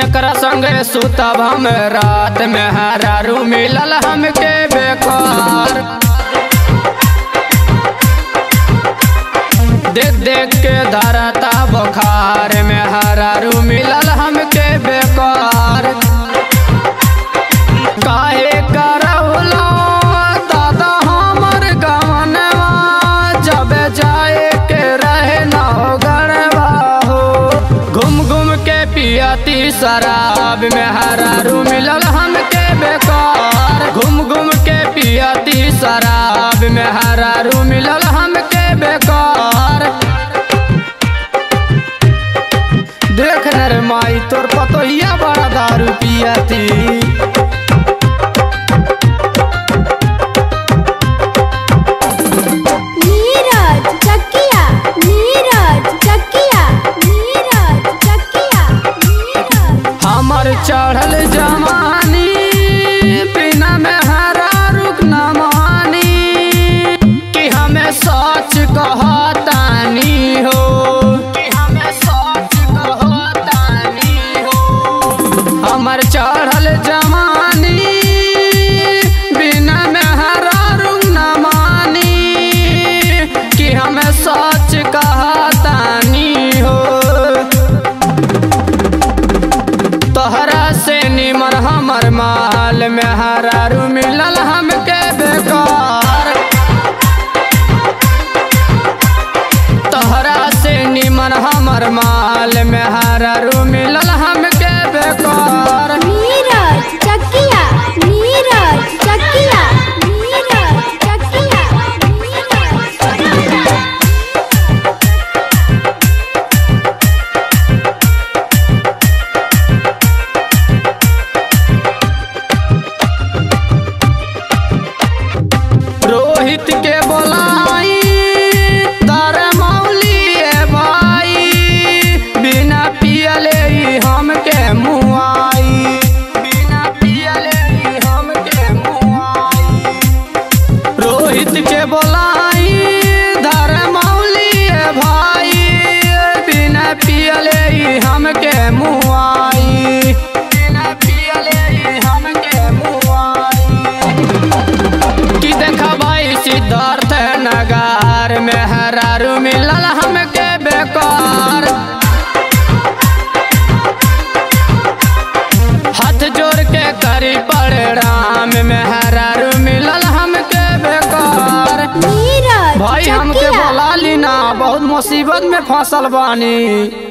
केकरा संगे सुतब हम रात में हरा रू मिलल हमके बेकार। देख देख के धरता बुखार में हरा रू मिलल हमके बेकार। पियती शराब में हरारू मिलल हमके बेकार। घूम घूम के पियाती शराब में हरारू मिलल हमके बेकार। देख नर माई, तोर पतोहिया बड़ा दारू पियती। हमर चढ़ल जवानी, बिना में हरा रुक न मानी, कि हमें सच कहतानी हो, कि हमें सच कहतानी हो। हमर चढ़ल निमर हमर माल में हरारू मिलल हमके बेकार। हमके मुआई। कि देखा भाई सिद्धार्थ नगार में हरारू मिलल हमके बेकार। हाथ जोड़ के करी पड़े राम में हरारू मिलल हमके बेकार। भाई हमके बोला ली ना बहुत मुसीबत में फ़सल बानी।